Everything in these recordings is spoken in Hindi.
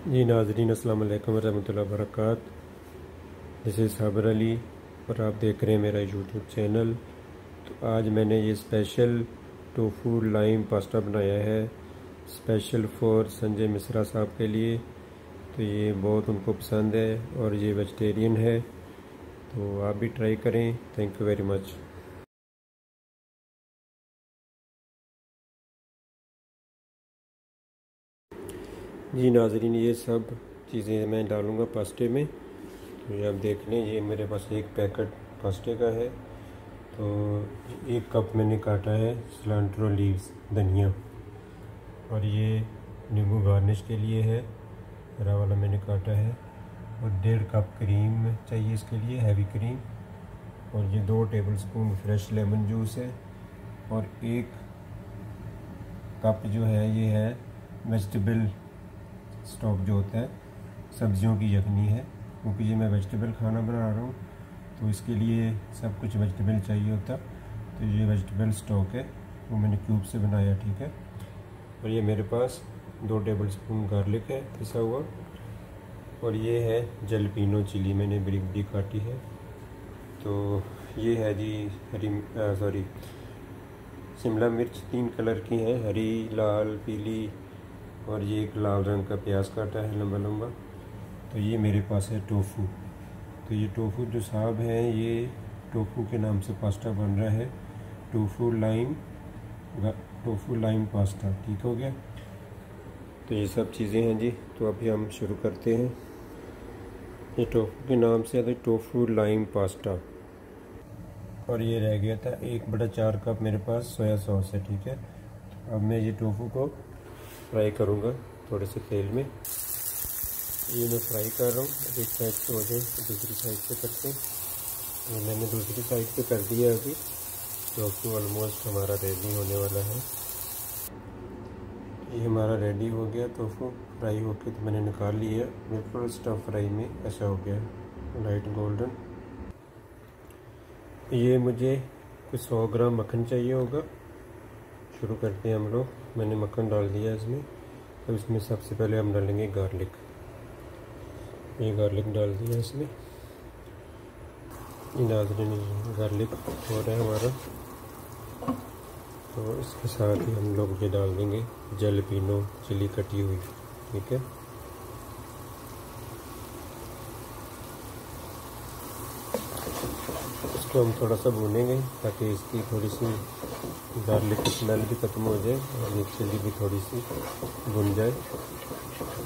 जी नाजरीन अस्सलाम वालेकुम रहमतुल्लाहि वबरकात दिस इज़ साबर अली और आप देख रहे हैं मेरा यूट्यूब चैनल तो आज मैंने ये स्पेशल टोफू लाइम पास्ता बनाया है। स्पेशल फॉर संजय मिश्रा साहब के लिए। तो ये बहुत उनको पसंद है और ये वेजिटेरियन है। तो आप भी ट्राई करें। थैंक यू वेरी मच जी नाजरीन, ये सब चीज़ें मैं डालूँगा पास्ते में। तो ये आप देख लें, ये मेरे पास एक पैकेट पास्ते का है। तो एक कप मैंने काटा है सिलेंट्रो लीव्स धनिया। और ये नींबू गार्निश के लिए है, हरा वाला मैंने काटा है। और डेढ़ कप क्रीम चाहिए इसके लिए, हैवी क्रीम। और ये दो tablespoon fresh lemon juice है। और एक कप जो है, ये है वेजिटेबल स्टॉक जो होता है, सब्जियों की यखनी है। क्योंकि ये मैं वेजिटेबल खाना बना रहा हूँ तो इसके लिए सब कुछ वेजिटेबल चाहिए होता। तो ये वेजिटेबल स्टॉक है, वो मैंने क्यूब से बनाया, ठीक है। और ये मेरे पास दो टेबल स्पून गार्लिक है, पिसा हुआ। और ये है जलपीनो चिली मैंने बड़ी बड़ी काटी है। तो ये है जी हरी सॉरी शिमला मिर्च तीन कलर की हैं, हरी, लाल, पीली और ये एक लाल रंग का प्याज काटा है लंबा लंबा। तो ये मेरे पास है टोफू। तो ये टोफू जो साहब हैं, ये टोफू के नाम से पास्ता बन रहा है। Tofu lime tofu lime pasta. ठीक हो गया? तो ये सब चीज़ें हैं जी। तो अभी हम शुरू करते हैं। ये टोफू के नाम से आता है टोफू लाइम पास्ता। और ये रह गया था एक बड़ा चार कप मेरे पास सोया सॉस है, ठीक है? अब मैं ये टोफू को फ्राई करूँगा थोड़े से तेल में। ये मैं फ्राई कर रहा हूँ। एक साइड से हो जाए तो दूसरी साइड से करते हैं। मैंने दूसरी साइड पे कर दिया अभी, जो कि ऑलमोस्ट हमारा रेडी होने वाला है। ये हमारा रेडी हो गया टोफू फ्राई होके तो मैंने निकाल लिया। बिल्कुल स्टफ़ फ्राई में ऐसा हो गया लाइट गोल्डन ये मुझे कुछ सौ ग्राम मक्खन चाहिए होगा। शुरू करते हैं हम लोग। मैंने मक्खन डाल दिया इसमें। अब इसमें सबसे पहले हम डालेंगे गार्लिक। ये गार्लिक डाल दिया इसमें। नाजरीन गार्लिक हो रहा है हमारा। तो इसके साथ ही हम लोग ये डाल देंगे जल पीनो चिली कटी हुई। ठीक है? इसको हम थोड़ा सा भूनेंगे ताकि इसकी थोड़ी सी गार्लिक की स्मेल भी ख़त्म हो जाए और ये चिली भी थोड़ी सी भुन जाए।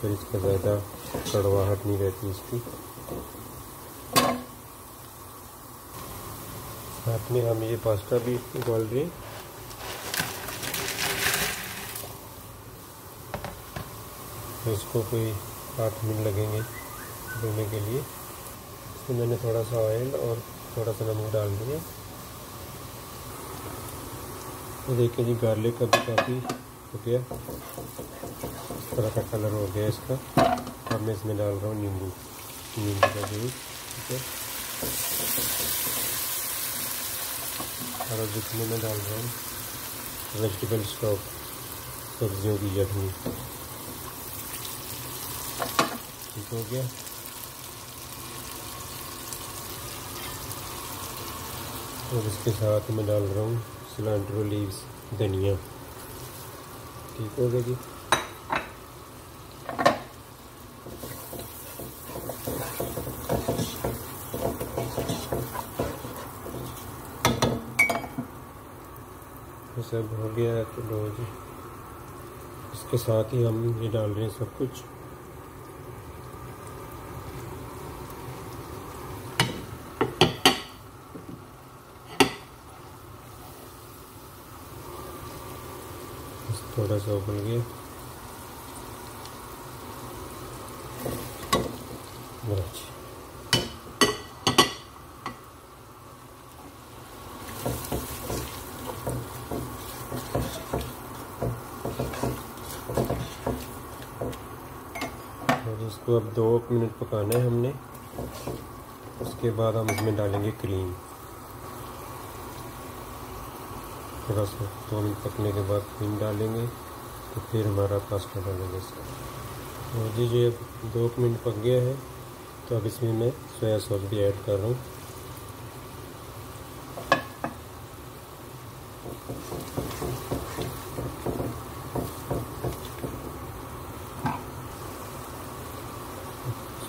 फिर इसका ज़्यादा कड़वाहट नहीं रहती इसकी। साथ में हम ये पास्ता भी उबाल रहे हैं। तो इसको कोई आठ मिनट लगेंगे भूनने के लिए। इसमें मैंने थोड़ा सा ऑयल और थोड़ा सा नमक डाल दिया तो देखिए जी गार्लिक अभी काफ़ी हो गया। इस तरह का कलर हो गया इसका। अब मैं इसमें डाल रहा हूँ नींबू। नींबू का जूस, ठीक है। और अब इसमें मैं डाल रहा हूँ वेजिटेबल स्टॉक सब्जियों की चटनी। ठीक हो गया। और इसके साथ मैं डाल रहा हूँ सिलेंड्रो लीव्स धनिया। ठीक हो गया जी। सब हो गया है तो लो जी। इसके साथ ही हम ये डाल रहे हैं सब कुछ। थोड़ा सा उबल गया इसको अब दो मिनट पकाना है हमने। उसके बाद हम इसमें डालेंगे क्रीम थोड़ा सा मिनट पकने के बाद क्रीम डालेंगे तो फिर हमारा पास्ता बनेगा इसका। तो जी ये दो मिनट पक गया है तो अब इसमें मैं सोया सॉस भी ऐड कर रहा हूँ।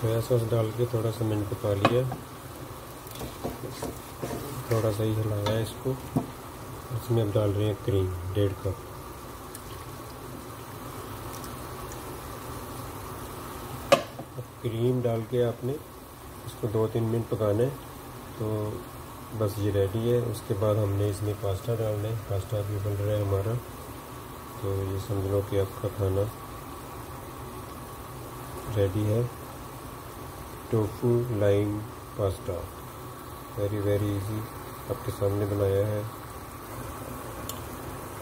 सोया सॉस डाल के थोड़ा सा मैंने पका लिया। थोड़ा सा ही हिलाया इसको। इसमें अब डाल रहे हैं क्रीम डेढ़ कप अब क्रीम डाल के आपने इसको दो तीन मिनट पकाना है तो बस ये रेडी है। उसके बाद हमने इसमें पास्ता डालना है। पास्ता भी बन रहा है हमारा। तो ये समझ लो कि आपका खाना रेडी है। Tofu lime pasta very very easy आपके सामने बनाया है।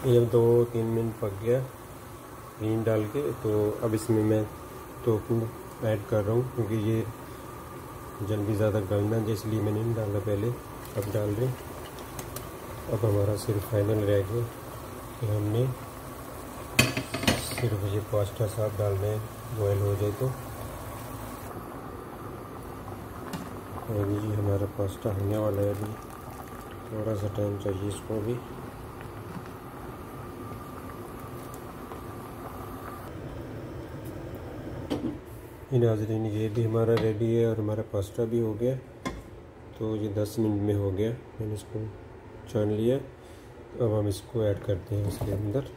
ये दो तीन मिनट पक गया क्रीम डाल के तो अब इसमें मैं टोफू ऐड कर रहा हूँ, क्योंकि ये जल्दी ज़्यादा गलना इसलिए मैंने नहीं डाला पहले, अब डाल रहे अब हमारा सिर्फ़ फाइनल रह गया, कि हमने सिर्फ़ ये पास्ता साफ़ डालना है, बॉयल हो जाए तो। अभी जी हमारा पास्ता होने वाला है अभी, थोड़ा सा टाइम चाहिए इसको भी। नाजरीन ये भी हमारा रेडी है और हमारा पास्ता भी हो गया। तो ये दस मिनट में हो गया। मैंने इसको छान लिया। अब हम इसको ऐड करते हैं इसके अंदर।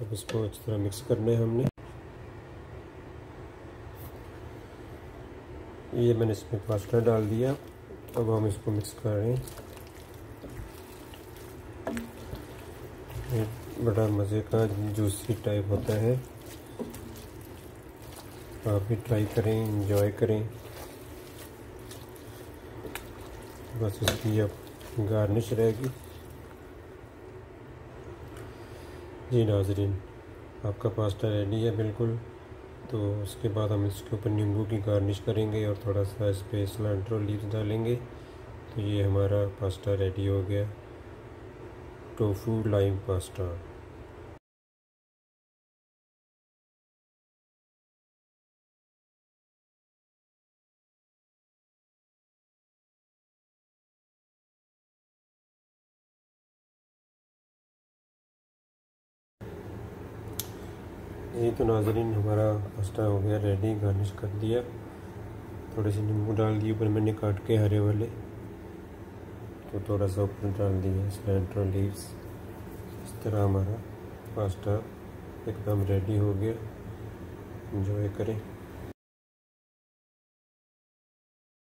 अब इसको अच्छी तरह मिक्स करना है हमने। ये मैंने इसमें पास्ता डाल दिया। अब हम इसको मिक्स कर। रहे हैं बड़ा मज़े का जूसी टाइप होता है। आप भी ट्राई करें इंजॉय करें। बस इसकी अब गार्निश रहेगी। जी नाजरीन, आपका पास्ता रेडी है बिल्कुल। तो उसके बाद हम इसके ऊपर नींबू की गार्निश करेंगे और थोड़ा सा इस पर सलांट्रो लीव डालेंगे। तो ये हमारा पास्ता रेडी हो गया। टोफू लाइम पास्ता ये तो नाजरीन हमारा पास्ता हो गया रेडी गार्निश कर दिया। थोड़े से नींबू डाल दिए, ऊपर मैंने काट के हरे वाले। तो थोड़ा सा ऊपर डाल दिया सलेंट्रो लीव्स इस तरह हमारा पास्ता एकदम रेडी हो गया। इंजॉय करें।